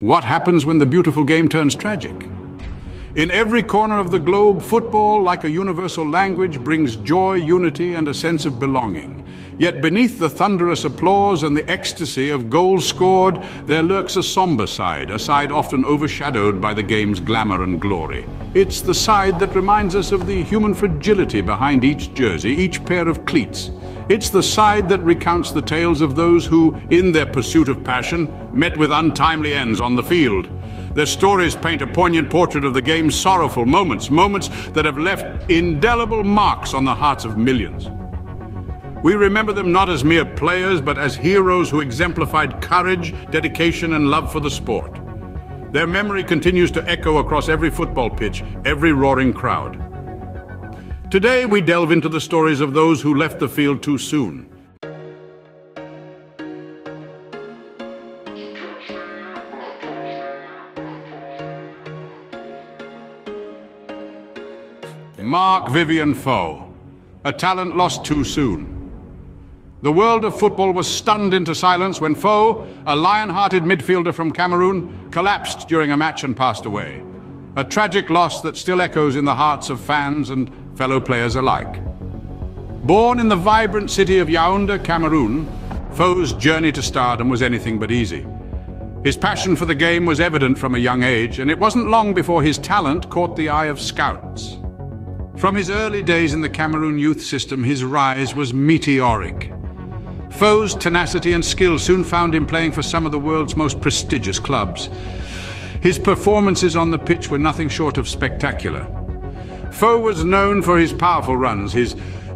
What happens when the beautiful game turns tragic? In every corner of the globe, football, like a universal language, brings joy, unity, and a sense of belonging. Yet beneath the thunderous applause and the ecstasy of goals scored, there lurks a somber side, a side often overshadowed by the game's glamour and glory. It's the side that reminds us of the human fragility behind each jersey, each pair of cleats. It's the side that recounts the tales of those who, in their pursuit of passion, met with untimely ends on the field. Their stories paint a poignant portrait of the game's sorrowful moments, moments that have left indelible marks on the hearts of millions. We remember them not as mere players, but as heroes who exemplified courage, dedication, and love for the sport. Their memory continues to echo across every football pitch, every roaring crowd. Today, we delve into the stories of those who left the field too soon. Marc-Vivien Foé, a talent lost too soon. The world of football was stunned into silence when Foé, a lion-hearted midfielder from Cameroon, collapsed during a match and passed away. A tragic loss that still echoes in the hearts of fans and fellow players alike. Born in the vibrant city of Yaoundé, Cameroon, Foé's journey to stardom was anything but easy. His passion for the game was evident from a young age, and it wasn't long before his talent caught the eye of scouts. From his early days in the Cameroon youth system, his rise was meteoric. Foé's tenacity and skill soon found him playing for some of the world's most prestigious clubs. His performances on the pitch were nothing short of spectacular. Foé was known for his powerful runs, his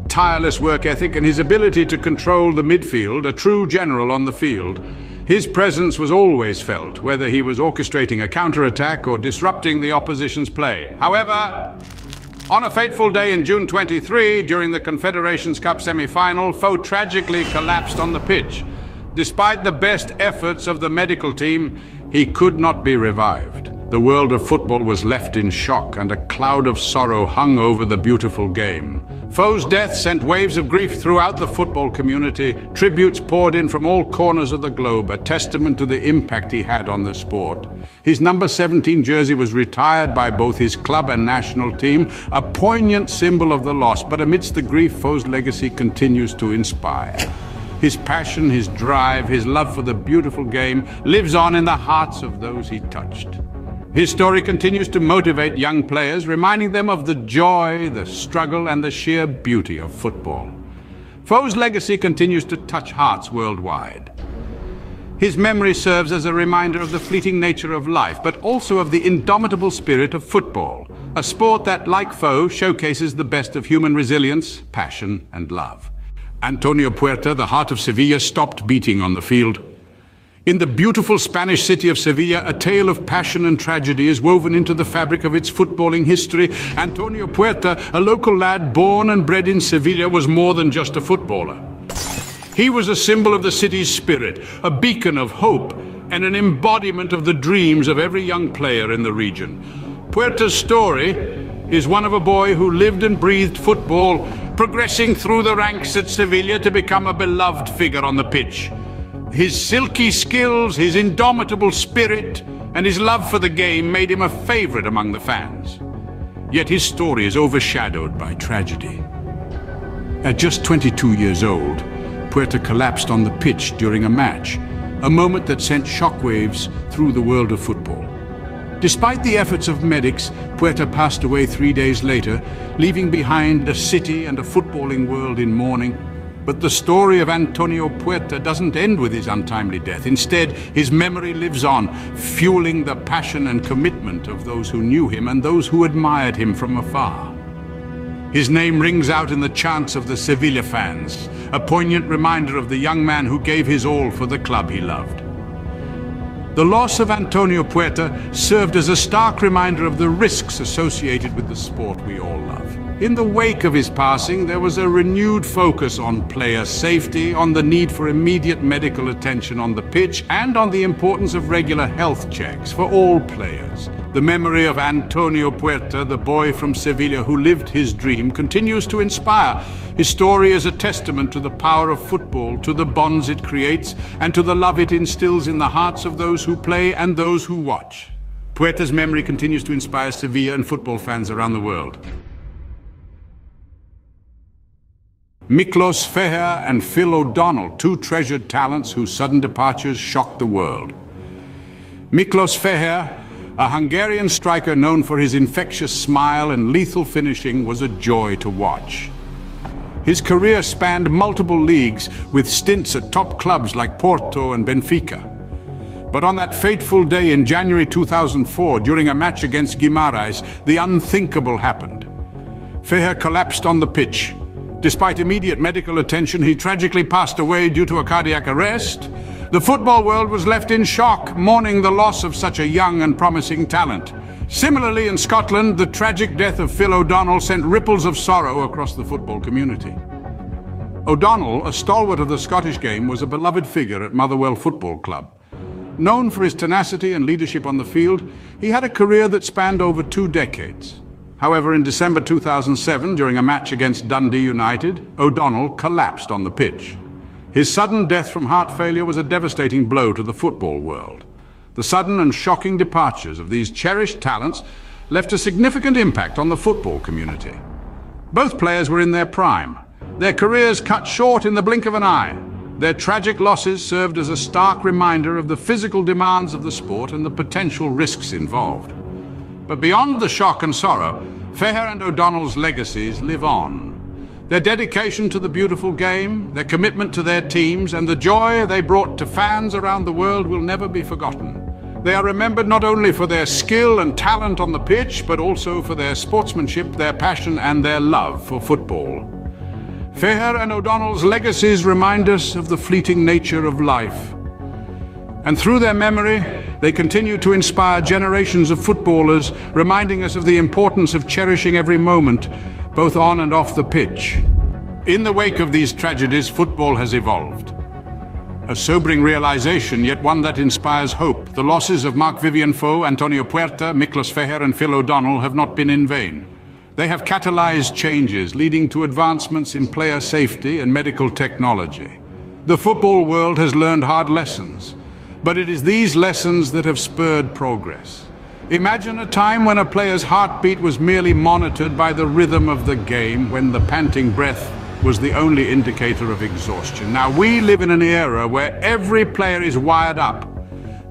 tireless work ethic and his ability to control the midfield, a true general on the field. His presence was always felt, whether he was orchestrating a counter-attack or disrupting the opposition's play. However, on a fateful day in June 23, during the Confederations Cup semi-final, Foé tragically collapsed on the pitch. Despite the best efforts of the medical team, he could not be revived. The world of football was left in shock and a cloud of sorrow hung over the beautiful game. Foé's death sent waves of grief throughout the football community. Tributes poured in from all corners of the globe, a testament to the impact he had on the sport. His number 17 jersey was retired by both his club and national team, a poignant symbol of the loss, but amidst the grief, Foé's legacy continues to inspire. His passion, his drive, his love for the beautiful game lives on in the hearts of those he touched. His story continues to motivate young players, reminding them of the joy, the struggle, and the sheer beauty of football. Foé's legacy continues to touch hearts worldwide. His memory serves as a reminder of the fleeting nature of life, but also of the indomitable spirit of football, a sport that, like Foé, showcases the best of human resilience, passion, and love. Antonio Puerta, the heart of Sevilla, stopped beating on the field. In the beautiful Spanish city of Sevilla, a tale of passion and tragedy is woven into the fabric of its footballing history. Antonio Puerta, a local lad born and bred in Sevilla, was more than just a footballer. He was a symbol of the city's spirit, a beacon of hope, and an embodiment of the dreams of every young player in the region. Puerta's story is one of a boy who lived and breathed football, progressing through the ranks at Sevilla to become a beloved figure on the pitch. His silky skills, his indomitable spirit, and his love for the game made him a favorite among the fans. Yet his story is overshadowed by tragedy. At just 22 years old, Puerta collapsed on the pitch during a match, a moment that sent shockwaves through the world of football. Despite the efforts of medics, Puerta passed away three days later, leaving behind a city and a footballing world in mourning but the story of Antonio Puerta doesn't end with his untimely death. Instead, his memory lives on, fueling the passion and commitment of those who knew him and those who admired him from afar. His name rings out in the chants of the Sevilla fans, a poignant reminder of the young man who gave his all for the club he loved. The loss of Antonio Puerta served as a stark reminder of the risks associated with the sport we all love. In the wake of his passing, there was a renewed focus on player safety, on the need for immediate medical attention on the pitch, and on the importance of regular health checks for all players. The memory of Antonio Puerta, the boy from Sevilla who lived his dream, continues to inspire. His story is a testament to the power of football, to the bonds it creates, and to the love it instills in the hearts of those who play and those who watch. Puerta's memory continues to inspire Sevilla and football fans around the world. Miklós Fehér and Phil O'Donnell, two treasured talents whose sudden departures shocked the world. Miklós Fehér, a Hungarian striker known for his infectious smile and lethal finishing, was a joy to watch. His career spanned multiple leagues, with stints at top clubs like Porto and Benfica. But on that fateful day in January 2004, during a match against Guimarães, the unthinkable happened. Fehér collapsed on the pitch, Despite immediate medical attention, he tragically passed away due to a cardiac arrest. The football world was left in shock, mourning the loss of such a young and promising talent. Similarly, in Scotland, the tragic death of Phil O'Donnell sent ripples of sorrow across the football community. O'Donnell, a stalwart of the Scottish game, was a beloved figure at Motherwell Football Club. Known for his tenacity and leadership on the field, he had a career that spanned over two decades. However, in December 2007, during a match against Dundee United, O'Donnell collapsed on the pitch. His sudden death from heart failure was a devastating blow to the football world. The sudden and shocking departures of these cherished talents left a significant impact on the football community. Both players were in their prime, their careers cut short in the blink of an eye. Their tragic losses served as a stark reminder of the physical demands of the sport and the potential risks involved. But beyond the shock and sorrow, Fehér and O'Donnell's legacies live on. Their dedication to the beautiful game, their commitment to their teams, and the joy they brought to fans around the world will never be forgotten. They are remembered not only for their skill and talent on the pitch, but also for their sportsmanship, their passion, and their love for football. Fehér and O'Donnell's legacies remind us of the fleeting nature of life. And through their memory, they continue to inspire generations of footballers, reminding us of the importance of cherishing every moment, both on and off the pitch. In the wake of these tragedies, football has evolved. A sobering realization, yet one that inspires hope. The losses of Marc-Vivien Foé, Antonio Puerta, Miklós Fehér and Phil O'Donnell have not been in vain. They have catalyzed changes, leading to advancements in player safety and medical technology. The football world has learned hard lessons, but it is these lessons that have spurred progress. Imagine a time when a player's heartbeat was merely monitored by the rhythm of the game, when the panting breath was the only indicator of exhaustion. Now, we live in an era where every player is wired up,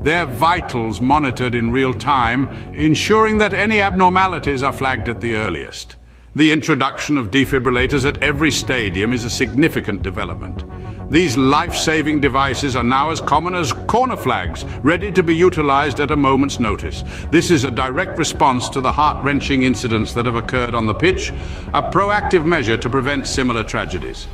their vitals monitored in real time, ensuring that any abnormalities are flagged at the earliest. The introduction of defibrillators at every stadium is a significant development. These life-saving devices are now as common as corner flags, ready to be utilized at a moment's notice. This is a direct response to the heart-wrenching incidents that have occurred on the pitch, a proactive measure to prevent similar tragedies.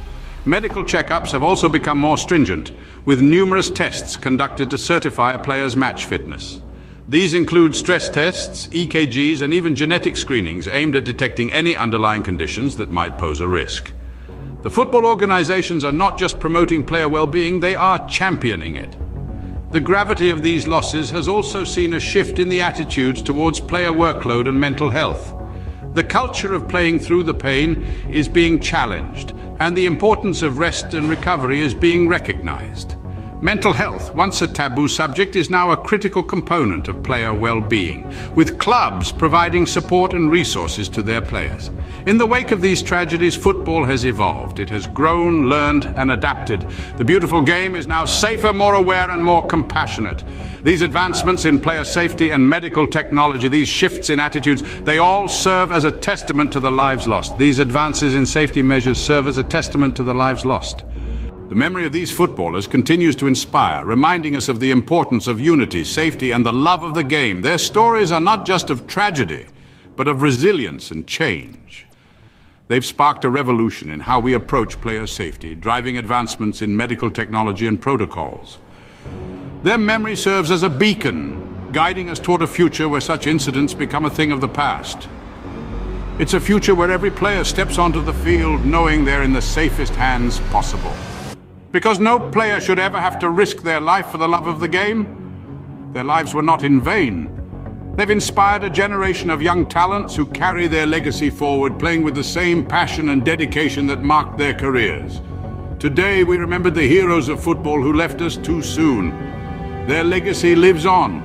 Medical checkups have also become more stringent, with numerous tests conducted to certify a player's match fitness. These include stress tests, EKGs, and even genetic screenings aimed at detecting any underlying conditions that might pose a risk. The football organizations are not just promoting player well-being, they are championing it. The gravity of these losses has also seen a shift in the attitudes towards player workload and mental health. The culture of playing through the pain is being challenged, and the importance of rest and recovery is being recognized. Mental health, once a taboo subject, is now a critical component of player well-being, with clubs providing support and resources to their players. In the wake of these tragedies, football has evolved. It has grown, learned, and adapted. The beautiful game is now safer, more aware, and more compassionate. These advancements in player safety and medical technology, these shifts in attitudes, they all serve as a testament to the lives lost. These advances in safety measures serve as a testament to the lives lost. The memory of these footballers continues to inspire, reminding us of the importance of unity, safety, and the love of the game. Their stories are not just of tragedy, but of resilience and change. They've sparked a revolution in how we approach player safety, driving advancements in medical technology and protocols. Their memory serves as a beacon, guiding us toward a future where such incidents become a thing of the past. It's a future where every player steps onto the field knowing they're in the safest hands possible. Because no player should ever have to risk their life for the love of the game. Their lives were not in vain. They've inspired a generation of young talents who carry their legacy forward, playing with the same passion and dedication that marked their careers. Today, we remember the heroes of football who left us too soon. Their legacy lives on,